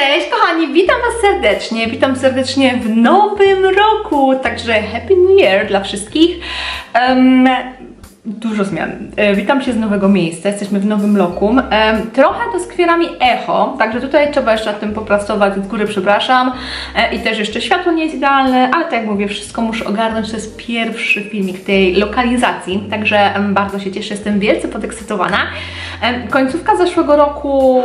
Cześć kochani, witam Was serdecznie, witam serdecznie w nowym roku, także Happy New Year dla wszystkich. Um, dużo zmian. E, witam się z nowego miejsca, jesteśmy w nowym lokum. E, trochę doskwiera mi echo, także tutaj trzeba jeszcze nad tym popracować, z góry przepraszam. E, I też jeszcze światło nie jest idealne, ale tak jak mówię, wszystko muszę ogarnąć. To jest pierwszy filmik tej lokalizacji, także bardzo się cieszę, jestem wielce podekscytowana. Końcówka zeszłego roku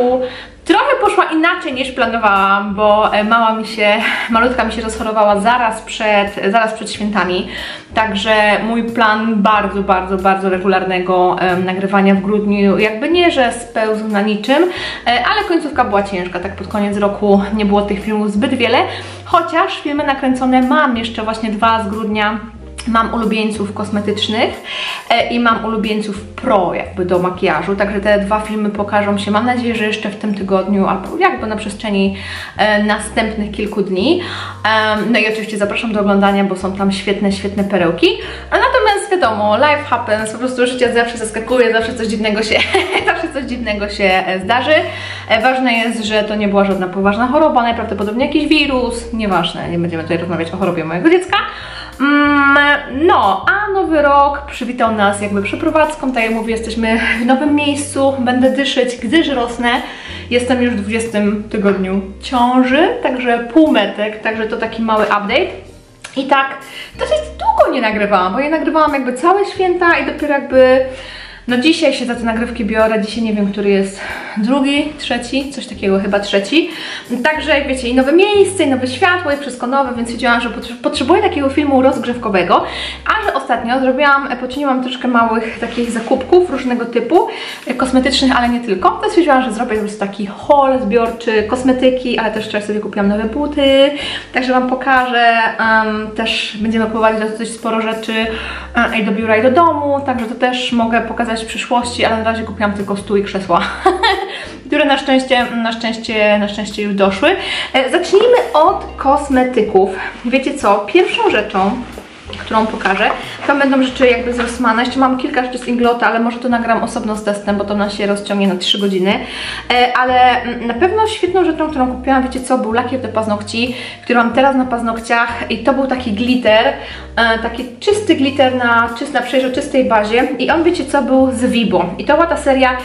Trochę poszła inaczej niż planowałam, bo e, mała mi się, malutka mi się rozchorowała zaraz przed, zaraz przed świętami. Także mój plan bardzo, bardzo, bardzo regularnego um, nagrywania w grudniu jakby nie, że spełzł na niczym, e, ale końcówka była ciężka, tak pod koniec roku nie było tych filmów zbyt wiele, chociaż filmy nakręcone mam jeszcze właśnie dwa z grudnia Mam ulubieńców kosmetycznych e, i mam ulubieńców pro jakby do makijażu, także te dwa filmy pokażą się, mam nadzieję, że jeszcze w tym tygodniu albo jakby na przestrzeni e, następnych kilku dni. No i oczywiście zapraszam do oglądania, bo są tam świetne, świetne perełki. Natomiast wiadomo, life happens, po prostu życie zawsze zaskakuje, zawsze coś dziwnego się, zawsze coś dziwnego się e, zdarzy. Ważne jest, że to nie była żadna poważna choroba, najprawdopodobniej jakiś wirus, nieważne, nie będziemy tutaj rozmawiać o chorobie mojego dziecka. Mm, no, a nowy rok przywitał nas jakby przeprowadzką, tak jak mówię, jesteśmy w nowym miejscu, będę dyszeć, gdyż rosnę. Jestem już w 20 tygodniu ciąży, także półmetek, także to taki mały update. I tak dosyć długo nie nagrywałam, bo ja nagrywałam jakby całe święta i dopiero jakby no dzisiaj się za te nagrywki biorę, dzisiaj nie wiem, który jest drugi, trzeci, coś takiego, chyba trzeci. Także jak wiecie, i nowe miejsce, i nowe światło, i wszystko nowe, więc wiedziałam, że potrzebuję takiego filmu rozgrzewkowego, a że ostatnio zrobiłam, e, poczyniłam troszkę małych takich zakupków różnego typu, e, kosmetycznych, ale nie tylko, to stwierdziłam, że zrobię po prostu taki haul zbiorczy, kosmetyki, ale też wczoraj sobie kupiłam nowe buty, także Wam pokażę, um, też będziemy próbować dosyć sporo rzeczy i do biura, i do domu, także to też mogę pokazać w przyszłości, ale na razie kupiłam tylko stół i krzesła, które na szczęście, na, szczęście, na szczęście już doszły. E, zacznijmy od kosmetyków. Wiecie co? Pierwszą rzeczą, którą pokażę. Tam będą rzeczy jakby z Rossmana. Jeszcze mam kilka rzeczy z Inglota, ale może to nagram osobno z testem, bo to na się rozciągnie na 3 godziny. E, ale mm, na pewno świetną rzeczą, którą kupiłam, wiecie co, był lakier do paznokci, który mam teraz na paznokciach i to był taki glitter, e, taki czysty glitter na, czyst, na przejrzystej bazie i on, wiecie co, był z Vibo. I to była ta seria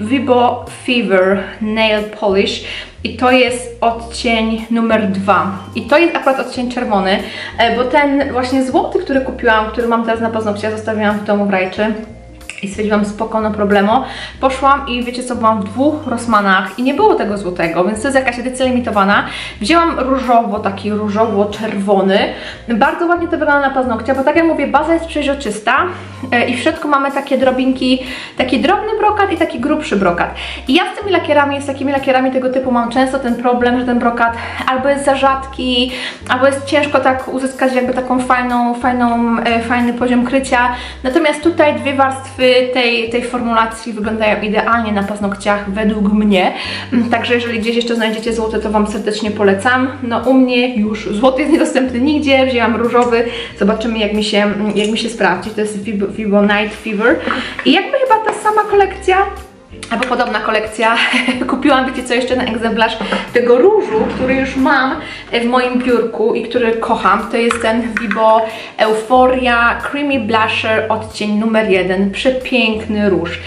Vibo Fever Nail Polish. I to jest odcień numer dwa. I to jest akurat odcień czerwony, e, bo ten właśnie złoty, który kupiłam, który mam teraz na paznokcie, zostawiłam w domu w Rajczy i stwierdziłam spoko, no problemo. Poszłam i wiecie co, byłam w dwóch Rossmanach i nie było tego złotego, więc to jest jakaś edycja limitowana. Wzięłam różowo, taki różowo-czerwony. Bardzo ładnie to wygląda na paznokcie, bo tak jak mówię, baza jest przejrzysta e, i w środku mamy takie drobinki, taki drobny brokat i taki grubszy brokat. I ja z tymi lakierami, z takimi lakierami tego typu mam często ten problem, że ten brokat albo jest za rzadki, albo jest ciężko tak uzyskać jakby taką fajną, fajną, e, fajny poziom krycia. Natomiast tutaj dwie warstwy tej, tej formulacji wyglądają idealnie na paznokciach według mnie. Mm, także jeżeli gdzieś jeszcze znajdziecie złote, to Wam serdecznie polecam. No u mnie już złoty jest niedostępny nigdzie, wzięłam różowy. Zobaczymy jak mi się, jak mi się sprawdzi. To jest Vibo, Vibo Night Fever. I jakby chyba ta sama kolekcja albo podobna kolekcja. Kupiłam, wiecie co, jeszcze na egzemplarz tego różu, który już mam w moim biurku i który kocham. To jest ten Vibo Euphoria Creamy Blusher odcień numer jeden. Przepiękny róż.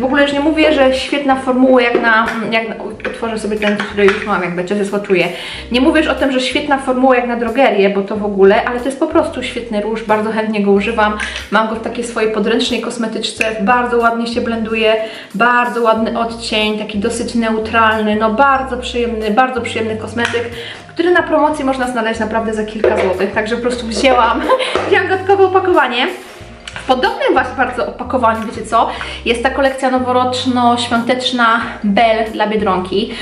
W ogóle już nie mówię, że świetna formuła jak na... Jak na otworzę sobie ten, który już mam, jakby cię czuję. Nie mówię już o tym, że świetna formuła jak na drogerię, bo to w ogóle, ale to jest po prostu świetny róż. Bardzo chętnie go używam. Mam go w takiej swojej podręcznej kosmetyczce. Bardzo ładnie się blenduje. Bardzo bardzo ładny odcień, taki dosyć neutralny, no bardzo przyjemny, bardzo przyjemny kosmetyk, który na promocji można znaleźć naprawdę za kilka złotych, także po prostu wzięłam, wzięłam dodatkowe opakowanie. W podobnym właśnie bardzo opakowaniu, wiecie co, jest ta kolekcja noworoczno-świąteczna Bell dla Biedronki.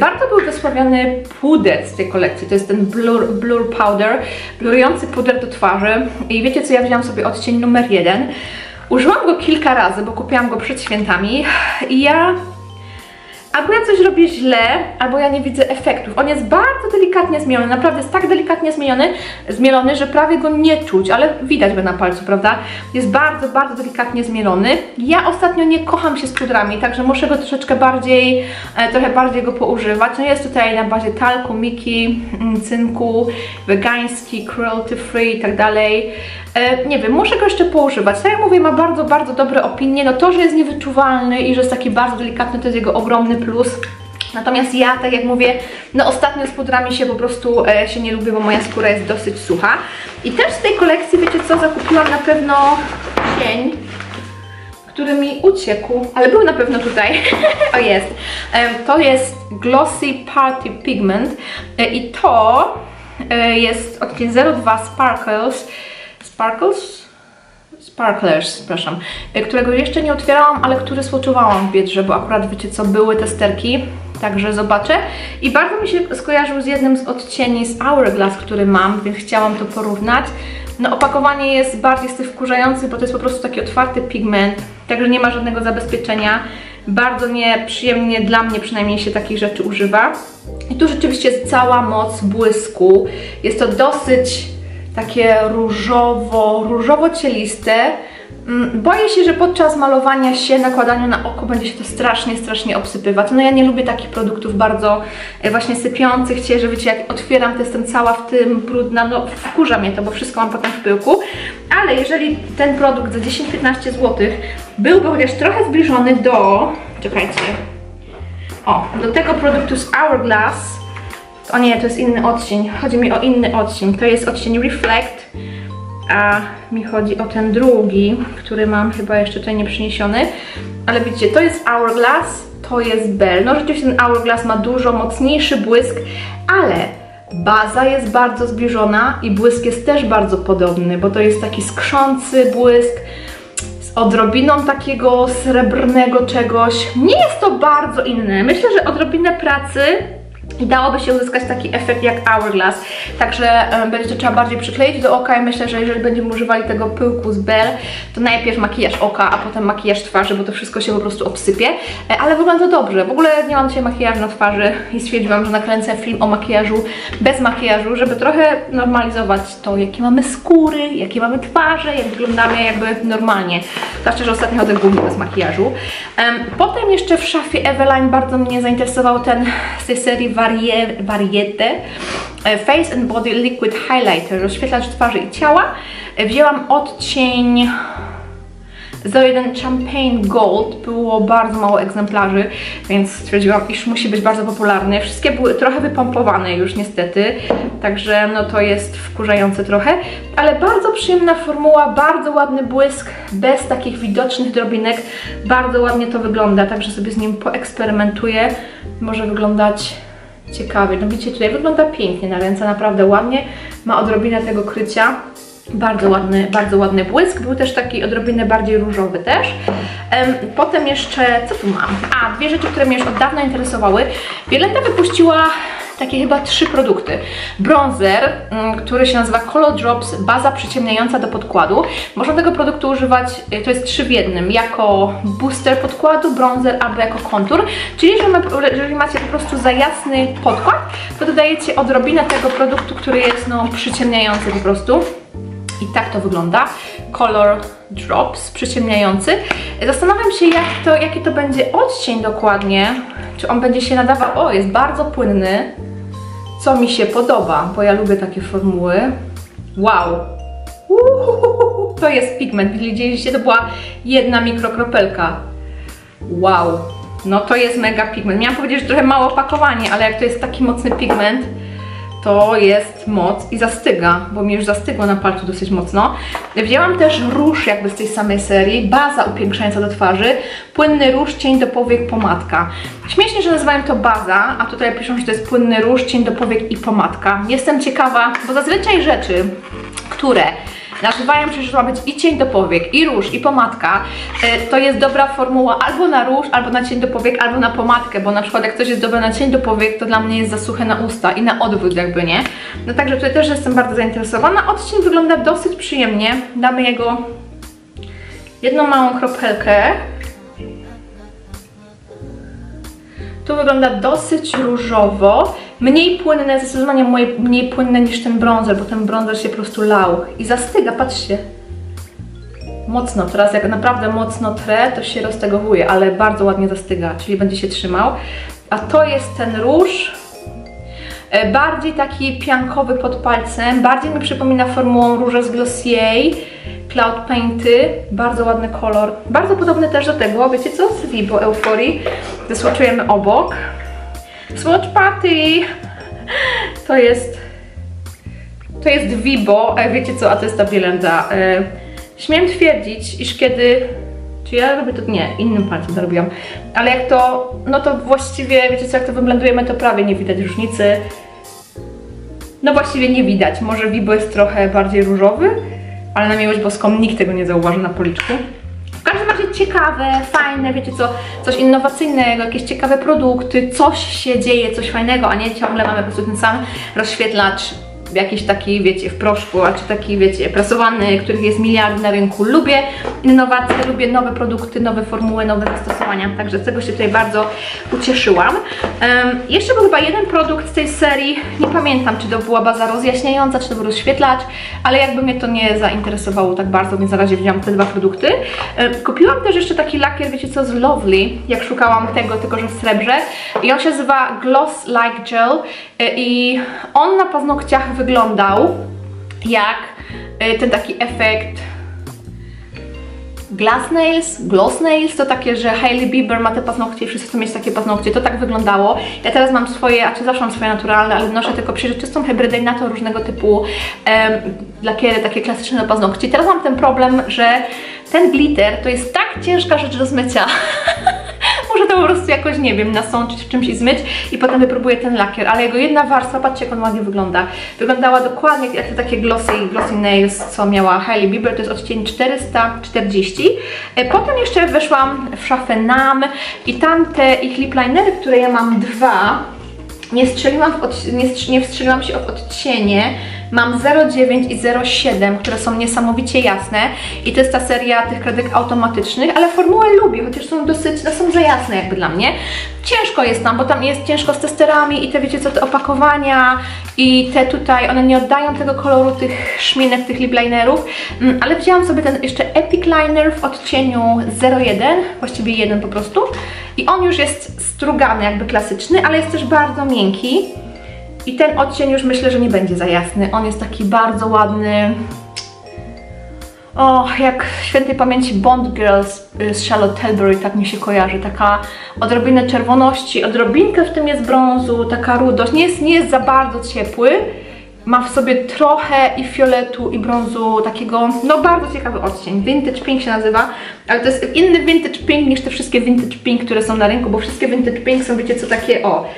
Bardzo był wysławiony puder z tej kolekcji, to jest ten Blur, blur Powder, blurujący puder do twarzy i wiecie co, ja wzięłam sobie odcień numer jeden. Użyłam go kilka razy, bo kupiłam go przed świętami i ja ja coś robię źle, albo ja nie widzę efektów. On jest bardzo delikatnie zmieniony, naprawdę jest tak delikatnie zmieniony, zmielony, że prawie go nie czuć, ale widać go na palcu, prawda? Jest bardzo, bardzo delikatnie zmielony. Ja ostatnio nie kocham się z pudrami, także muszę go troszeczkę bardziej, e, trochę bardziej go poużywać. No jest tutaj na bazie talku, miki, mm, cynku, wegański, cruelty free i tak dalej. E, nie wiem, muszę go jeszcze poużywać. Tak jak mówię, ma bardzo, bardzo dobre opinie. No to, że jest niewyczuwalny i że jest taki bardzo delikatny, to jest jego ogromny plus. Natomiast ja, tak jak mówię, no ostatnio z pudrami się po prostu e, się nie lubię, bo moja skóra jest dosyć sucha. I też z tej kolekcji, wiecie co, zakupiłam na pewno cień, który mi uciekł, ale był na pewno tutaj. o jest. E, to jest Glossy Party Pigment e, i to e, jest odcień 02 Sparkles. Sparkles? Sparklers, przepraszam, e, którego jeszcze nie otwierałam, ale który swatchowałam w Biedrze, bo akurat wiecie co, były testerki, także zobaczę. I bardzo mi się skojarzył z jednym z odcieni z Hourglass, który mam, więc chciałam to porównać. No opakowanie jest bardziej z tych bo to jest po prostu taki otwarty pigment, także nie ma żadnego zabezpieczenia. Bardzo nieprzyjemnie dla mnie przynajmniej się takich rzeczy używa. I tu rzeczywiście jest cała moc błysku. Jest to dosyć takie różowo, różowo-cieliste. Mm, boję się, że podczas malowania się, nakładania na oko będzie się to strasznie, strasznie obsypywać. No ja nie lubię takich produktów bardzo e, właśnie sypiących się, że wiecie, jak otwieram, to jestem cała w tym brudna, no wkurza mnie to, bo wszystko mam potem w pyłku. Ale jeżeli ten produkt za 10-15 zł byłby chociaż trochę zbliżony do, czekajcie, o, do tego produktu z Hourglass, o nie, to jest inny odcień. Chodzi mi o inny odcień. To jest odcień Reflect, a mi chodzi o ten drugi, który mam chyba jeszcze tutaj nie przyniesiony. Ale widzicie, to jest Hourglass, to jest Bell. No rzeczywiście ten Hourglass ma dużo mocniejszy błysk, ale baza jest bardzo zbliżona i błysk jest też bardzo podobny, bo to jest taki skrzący błysk z odrobiną takiego srebrnego czegoś. Nie jest to bardzo inne. Myślę, że odrobinę pracy i dałoby się uzyskać taki efekt jak Hourglass. Także będzie to trzeba bardziej przykleić do oka i myślę, że jeżeli będziemy używali tego pyłku z Bell, to najpierw makijaż oka, a potem makijaż twarzy, bo to wszystko się po prostu obsypie. E, ale wygląda dobrze. W ogóle nie mam dzisiaj makijażu na twarzy i stwierdziłam, że nakręcę film o makijażu bez makijażu, żeby trochę normalizować to, jakie mamy skóry, jakie mamy twarze, jak wyglądamy jakby normalnie. Zwłaszcza, że ostatnio chodzę głównie bez makijażu. Potem jeszcze w szafie Eveline bardzo mnie zainteresował ten z tej serii Variete e, Face and Body Liquid Highlighter, rozświetlacz twarzy i ciała. E, wzięłam odcień 01 Champagne Gold, było bardzo mało egzemplarzy, więc stwierdziłam, iż musi być bardzo popularny. Wszystkie były trochę wypompowane już niestety, także no to jest wkurzające trochę, ale bardzo przyjemna formuła, bardzo ładny błysk, bez takich widocznych drobinek, bardzo ładnie to wygląda, także sobie z nim poeksperymentuję. Może wyglądać ciekawie. No widzicie, tutaj wygląda pięknie na ręce, naprawdę ładnie. Ma odrobinę tego krycia. Bardzo ładny, bardzo ładny błysk. Był też taki odrobinę bardziej różowy też. Potem jeszcze, co tu mam? A, dwie rzeczy, które mnie już od dawna interesowały. Violetta wypuściła takie chyba trzy produkty. Bronzer, mm, który się nazywa Color Drops, baza przyciemniająca do podkładu. Można tego produktu używać, y, to jest trzy w jednym, jako booster podkładu, bronzer albo jako kontur. Czyli jeżeli macie po prostu za jasny podkład, to dodajecie odrobinę tego produktu, który jest no, przyciemniający po prostu. I tak to wygląda. Color Drops, przyciemniający. Zastanawiam się, jak to, jaki to będzie odcień dokładnie. Czy on będzie się nadawał... O, jest bardzo płynny. Co mi się podoba, bo ja lubię takie formuły. Wow! Uhuhu, to jest pigment. Widzieliście, to była jedna mikrokropelka. Wow! No to jest mega pigment. Miałam powiedzieć, że trochę mało opakowanie, ale jak to jest taki mocny pigment, to jest moc i zastyga, bo mi już zastygło na palcu dosyć mocno. Wzięłam też róż jakby z tej samej serii, baza upiększająca do twarzy, płynny róż, cień do powiek, pomadka. Śmiesznie, że nazywają to baza, a tutaj piszą, że to jest płynny róż, cień do powiek i pomadka. Jestem ciekawa, bo zazwyczaj rzeczy, które nazywają się, że ma być i cień do powiek, i róż, i pomadka, e, to jest dobra formuła albo na róż, albo na cień do powiek, albo na pomadkę, bo na przykład jak coś jest dobre na cień do powiek, to dla mnie jest za suche na usta i na odwrót jakby, nie? No także tutaj też jestem bardzo zainteresowana. Odcień wygląda dosyć przyjemnie. Damy jego jedną małą kropelkę. Tu wygląda dosyć różowo, mniej płynne, zdecydowanie mniej płynne niż ten bronzer, bo ten bronzer się po prostu lał i zastyga, patrzcie. Mocno, teraz jak naprawdę mocno trę, to się roztegowuje, ale bardzo ładnie zastyga, czyli będzie się trzymał. A to jest ten róż, e, bardziej taki piankowy pod palcem, bardziej mi przypomina formułą róża z Glossier, Cloud Painty, bardzo ładny kolor, bardzo podobny też do tego, wiecie co, z Vibo Euphorii, wysłoczujemy obok. Swatch Party! To jest, to jest Vibo, e, wiecie co, a to jest ta bielenda. E, śmiem twierdzić, iż kiedy czy ja robię to? Nie, innym palcem to robiłam. Ale jak to, no to właściwie, wiecie co, jak to wyblendujemy, to prawie nie widać różnicy. No właściwie nie widać. Może Vibo jest trochę bardziej różowy, ale na miłość boską nikt tego nie zauważy na policzku. Każdym razie ciekawe, fajne, wiecie co, coś innowacyjnego, jakieś ciekawe produkty, coś się dzieje, coś fajnego, a nie ciągle mamy po prostu ten sam rozświetlacz jakiś taki, wiecie, w proszku, a czy taki, wiecie, prasowany, których jest miliard na rynku. Lubię innowacje, lubię nowe produkty, nowe formuły, nowe zastosowania, także z tego się tutaj bardzo ucieszyłam. Um, jeszcze był chyba jeden produkt z tej serii, nie pamiętam, czy to była baza rozjaśniająca, czy to był rozświetlacz, ale jakby mnie to nie zainteresowało tak bardzo, więc na razie wziąłam te dwa produkty. Um, kupiłam też jeszcze taki lakier, wiecie co, z Lovely, jak szukałam tego, tylko że w srebrze i on się nazywa Gloss Like Gel e, i on na paznokciach wyglądał jak y, ten taki efekt Glass nails, gloss nails, to takie, że Hailey Bieber ma te paznokcie i wszyscy chcą mieć takie paznokcie, to tak wyglądało. Ja teraz mam swoje, a czy zawsze mam swoje naturalne, ale noszę tylko przeżyczystą hybrydę i na to różnego typu um, lakiery, takie klasyczne na paznokcie. I teraz mam ten problem, że ten glitter to jest tak ciężka rzecz do zmycia. Muszę to po prostu jakoś, nie wiem, nasączyć w czymś i zmyć i potem wypróbuję ten lakier, ale jego jedna warstwa, patrzcie jak on ładnie wygląda. Wyglądała dokładnie jak te takie glossy, glossy nails, co miała Hailey Bieber, to jest odcień 440. E, potem jeszcze weszłam w szafę NAM i tam te ich lip linery, które ja mam dwa, nie strzeliłam, w nie, nie wstrzeliłam się w odcienie, Mam 0,9 i 0,7, które są niesamowicie jasne i to jest ta seria tych kredek automatycznych, ale formułę lubię, chociaż są dosyć, no są za jasne jakby dla mnie. Ciężko jest tam, bo tam jest ciężko z testerami i te wiecie co, te opakowania i te tutaj, one nie oddają tego koloru tych szminek, tych lip linerów, mm, ale wzięłam sobie ten jeszcze Epic Liner w odcieniu 01, właściwie jeden po prostu i on już jest strugany jakby klasyczny, ale jest też bardzo miękki. I ten odcień już myślę, że nie będzie za jasny. On jest taki bardzo ładny. O, jak w świętej pamięci Bond Girls z Charlotte Tilbury, tak mi się kojarzy. Taka odrobinę czerwoności, odrobinkę w tym jest brązu, taka rudość. Nie jest, nie jest za bardzo ciepły. Ma w sobie trochę i fioletu, i brązu, takiego, no bardzo ciekawy odcień. Vintage Pink się nazywa, ale to jest inny Vintage Pink niż te wszystkie Vintage Pink, które są na rynku, bo wszystkie Vintage Pink są, wiecie co, takie, o,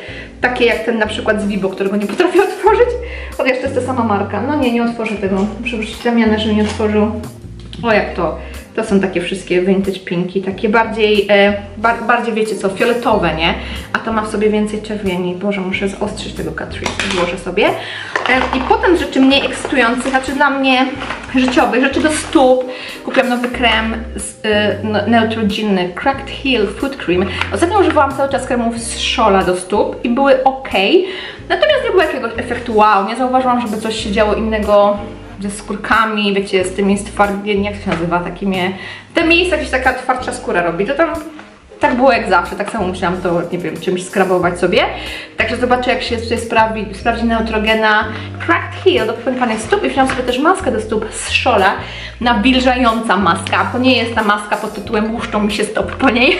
takie jak ten na przykład z Vibo, którego nie potrafię otworzyć. Chociaż to jest ta sama marka. No nie, nie otworzę tego. Muszę wrócić Damiana, żeby nie otworzył. O jak to. To są takie wszystkie vintage pinki, takie bardziej, e, bar, bardziej wiecie co, fioletowe, nie? A to ma w sobie więcej czerwieni. Boże, muszę zaostrzyć tego Catrice, złożę sobie. E, I potem rzeczy mniej ekscytujących, znaczy dla mnie życiowych, rzeczy do stóp. Kupiłam nowy krem e, no, Neutrogena Cracked Heel Foot Cream. Ostatnio używałam cały czas kremów z Szola do stóp i były ok. Natomiast nie było jakiegoś efektu wow, nie zauważyłam, żeby coś się działo innego ze skórkami, wiecie, z tymi stwardnieniami, jak się nazywa, takimi... W tym miejscu jakaś taka twardsza skóra robi, to tam tak było jak zawsze, tak samo musiałam to, nie wiem, czymś skrabować sobie. Także zobaczę, jak się tutaj sprawdzi, sprawdzi neutrogena Cracked Heel do popękanych stóp i wziąłam sobie też maskę do stóp z Szola, nawilżająca maska. To nie jest ta maska pod tytułem łuszczą mi się stop po niej,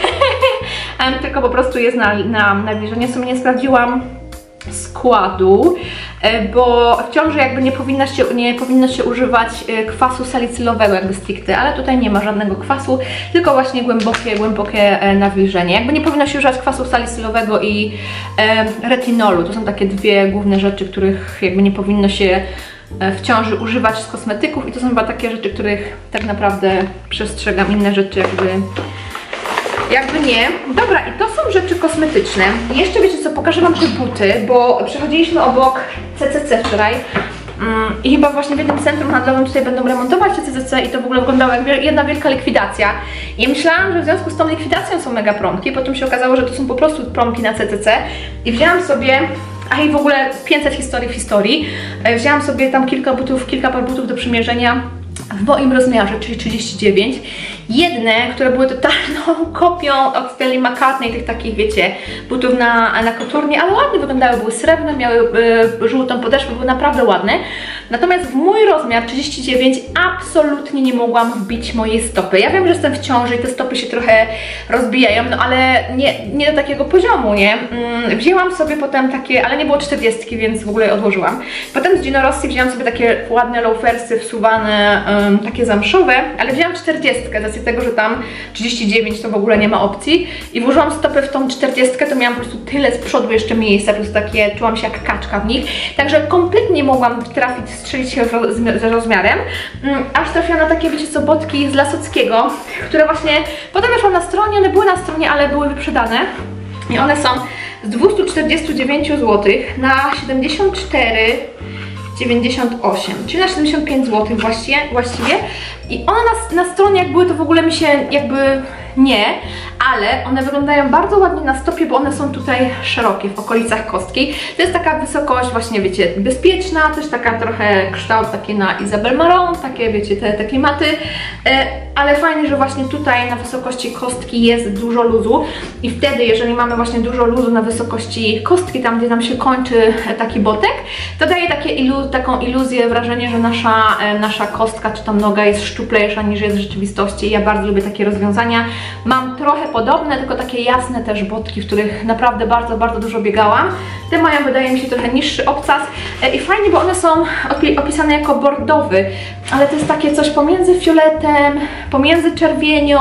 tylko po prostu jest na, na nawilżenie. Sobie nie sprawdziłam składu, e, bo w ciąży jakby nie powinno się, nie powinno się używać e, kwasu salicylowego jakby stricte, ale tutaj nie ma żadnego kwasu, tylko właśnie głębokie, głębokie e, nawilżenie. Jakby nie powinno się używać kwasu salicylowego i retinolu, to są takie dwie główne rzeczy, których jakby nie powinno się w ciąży używać z kosmetyków i to są chyba takie rzeczy, których tak naprawdę przestrzegam, inne rzeczy jakby jakby nie. Dobra, i to są rzeczy kosmetyczne. Jeszcze wiecie co, pokażę Wam te buty, bo przechodziliśmy obok CCC wczoraj Mm, I chyba właśnie w jednym centrum handlowym tutaj będą remontować te CCC i to w ogóle wyglądało jak jedna wielka likwidacja. I myślałam, że w związku z tą likwidacją są mega promki, potem się okazało, że to są po prostu promki na CCC i wzięłam sobie a i w ogóle 500 historii w historii. E, wzięłam sobie tam kilka butów, kilka par butów do przymierzenia w moim rozmiarze, czyli 39. Jedne, które były totalną kopią od Stanley McCartney, tych takich, wiecie, butów na, na koturnie, ale ładne wyglądały, były srebrne, miały y, żółtą podeszwę, były naprawdę ładne. Natomiast w mój rozmiar 39 absolutnie nie mogłam wbić mojej stopy. Ja wiem, że jestem w ciąży i te stopy się trochę rozbijają, no ale nie, nie do takiego poziomu, nie? Mm, wzięłam sobie potem takie, ale nie było 40, więc w ogóle odłożyłam. Potem z Gino Rossi wzięłam sobie takie ładne loafersy wsuwane, um, takie zamszowe, ale wzięłam 40, z racji tego, że tam 39 to w ogóle nie ma opcji. I włożyłam stopę w tą 40, to miałam po prostu tyle z przodu jeszcze miejsca, po prostu takie, czułam się jak kaczka w nich, także kompletnie mogłam trafić strzelić się z rozmiarem, mm, aż trafiłam na takie, wiecie co, botki z Lasockiego, które właśnie, potem weszłam na stronie, one były na stronie, ale były wyprzedane. I one są z 249 zł na 74 98, czyli na 75 zł właściwie, właściwie. I one na, na stronie jak były, to w ogóle mi się jakby nie, ale one wyglądają bardzo ładnie na stopie, bo one są tutaj szerokie w okolicach kostki. To jest taka wysokość właśnie, wiecie, bezpieczna, też taka trochę kształt taki na Isabel Marron, takie wiecie, te, te klimaty, e, ale fajnie, że właśnie tutaj na wysokości kostki jest dużo luzu. I wtedy, jeżeli mamy właśnie dużo luzu na wysokości kostki, tam gdzie nam się kończy taki botek, to daje takie ilu taką iluzję, wrażenie, że nasza, e, nasza kostka czy tam noga jest szczuplejsza niż jest w rzeczywistości. Ja bardzo lubię takie rozwiązania. Mam trochę podobne, tylko takie jasne też botki, w których naprawdę bardzo, bardzo dużo biegałam. Te mają, wydaje mi się, trochę niższy obcas e, i fajnie, bo one są opisane jako bordowy, ale to jest takie coś pomiędzy fioletem, pomiędzy czerwienią,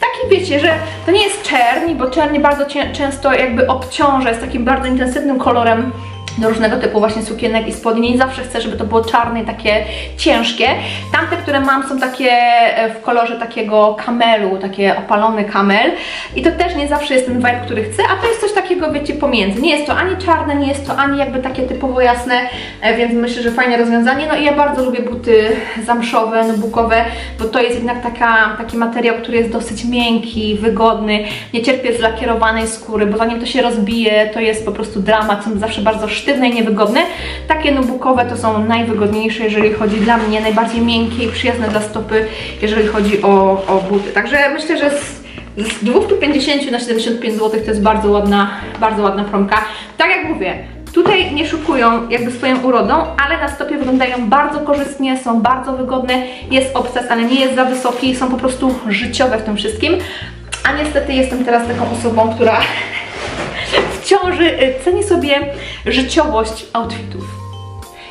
taki wiecie, że to nie jest czerni, bo czerni bardzo często jakby obciąża, jest takim bardzo intensywnym kolorem do różnego typu właśnie sukienek i spodni. Nie zawsze chcę, żeby to było czarne i takie ciężkie. Tamte, które mam są takie e, w kolorze takiego kamelu, takie opalony kamel i to też nie zawsze jest ten vibe, który chcę, a to jest coś takiego, wiecie, pomiędzy. Nie jest to ani czarne, nie jest to ani jakby takie typowo jasne, e, więc myślę, że fajne rozwiązanie. No i ja bardzo lubię buty zamszowe, nubukowe, bo to jest jednak taka, taki materiał, który jest dosyć miękki, wygodny, nie cierpię zlakierowanej skóry, bo zanim to się rozbije, to jest po prostu dramat, są zawsze bardzo sztywne i niewygodne. Takie nubukowe to są najwygodniejsze, jeżeli chodzi dla mnie, najbardziej miękkie i przyjazne dla stopy, jeżeli chodzi o, o buty. Także myślę, że z, z 250 na 75 zł to jest bardzo ładna, bardzo ładna promka. Tak jak mówię, Tutaj nie szukują jakby swoją urodą, ale na stopie wyglądają bardzo korzystnie, są bardzo wygodne, jest obsas, ale nie jest za wysoki, są po prostu życiowe w tym wszystkim. A niestety jestem teraz taką osobą, która ciąży y, ceni sobie życiowość outfitów.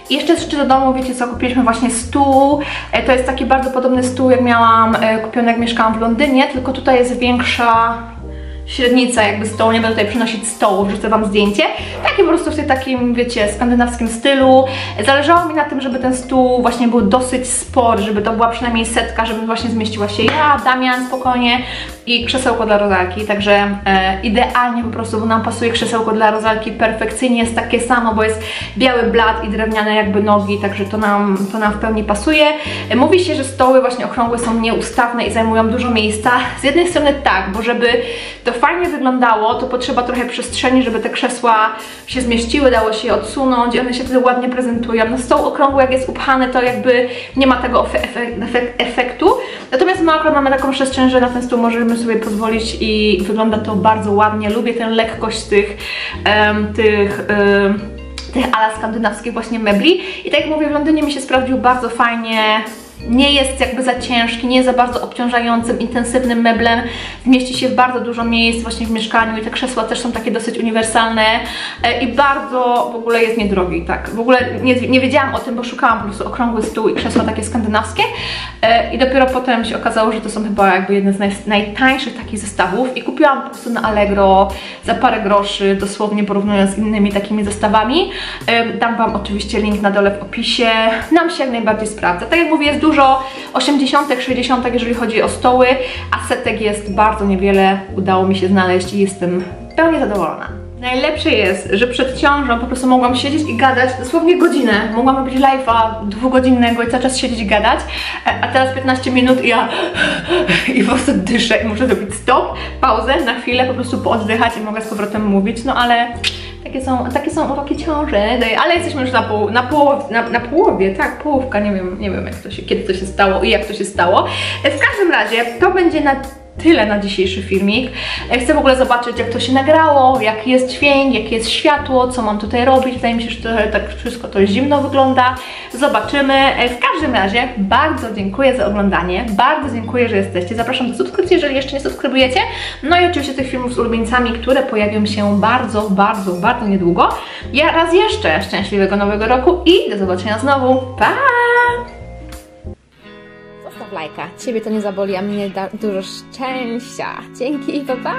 I jeszcze jeszcze do domu, wiecie co, kupiliśmy właśnie stół. E, to jest taki bardzo podobny stół, jak miałam e, kupiony, jak mieszkałam w Londynie, tylko tutaj jest większa średnica jakby stołu, nie będę tutaj przynosić stołu, wrzucę Wam zdjęcie. Takie po prostu w tym takim, wiecie, skandynawskim stylu. Zależało mi na tym, żeby ten stół właśnie był dosyć spory, żeby to była przynajmniej setka, żeby właśnie zmieściła się ja, Damian spokojnie i krzesełko dla rozalki, także e, idealnie po prostu, bo nam pasuje krzesełko dla rozalki perfekcyjnie, jest takie samo, bo jest biały blat i drewniane jakby nogi, także to nam, to nam w pełni pasuje. E, mówi się, że stoły właśnie okrągłe są nieustawne i zajmują dużo miejsca. Z jednej strony tak, bo żeby to fajnie wyglądało, to potrzeba trochę przestrzeni, żeby te krzesła się zmieściły, dało się je odsunąć i one się wtedy ładnie prezentują. No stoł okrągły jak jest upchany, to jakby nie ma tego efektu. Natomiast my akurat mamy taką przestrzeń, że na ten stół możemy sobie pozwolić i wygląda to bardzo ładnie. Lubię tę lekkość tych, um, tych um, tych ala skandynawskich właśnie mebli i tak jak mówię, w Londynie mi się sprawdził bardzo fajnie nie jest jakby za ciężki, nie jest za bardzo obciążającym, intensywnym meblem, zmieści się w bardzo dużo miejsc właśnie w mieszkaniu i te krzesła też są takie dosyć uniwersalne e, i bardzo w ogóle jest niedrogi, tak. W ogóle nie, nie wiedziałam o tym, bo szukałam po prostu okrągły stół i krzesła takie skandynawskie e, i dopiero potem się okazało, że to są chyba jakby jedne z naj, najtańszych takich zestawów i kupiłam po prostu na Allegro za parę groszy, dosłownie porównując z innymi takimi zestawami. E, dam Wam oczywiście link na dole w opisie. Nam się jak najbardziej sprawdza. Tak jak mówię, jest dużo dużo 80 60 jeżeli chodzi o stoły, a setek jest bardzo niewiele, udało mi się znaleźć i jestem pełnie zadowolona. Najlepsze jest, że przed ciążą po prostu mogłam siedzieć i gadać dosłownie godzinę. Mogłam robić live'a dwugodzinnego i cały czas siedzieć i gadać, a teraz 15 minut i ja i po prostu dyszę i muszę zrobić stop, pauzę, na chwilę po prostu pooddychać i mogę z powrotem mówić, no ale takie są, takie są uroki ciąży, ale jesteśmy już na, pół, na, połow, na, na połowie, tak, połówka, nie wiem, nie wiem jak to się, kiedy to się stało i jak to się stało. W każdym razie to będzie na tyle na dzisiejszy filmik. E, Chcę w ogóle zobaczyć, jak to się nagrało, jaki jest dźwięk, jakie jest światło, co mam tutaj robić. Wydaje mi się, że trochę tak wszystko to zimno wygląda. Zobaczymy. E, W każdym razie bardzo dziękuję za oglądanie. Bardzo dziękuję, że jesteście. Zapraszam do subskrypcji, jeżeli jeszcze nie subskrybujecie. No i oczywiście tych filmów z ulubieńcami, które pojawią się bardzo, bardzo, bardzo niedługo. Ja raz jeszcze szczęśliwego nowego roku i do zobaczenia znowu. Pa! Lajka. Ciebie to nie zaboli, a mnie da dużo szczęścia. Dzięki, pa pa!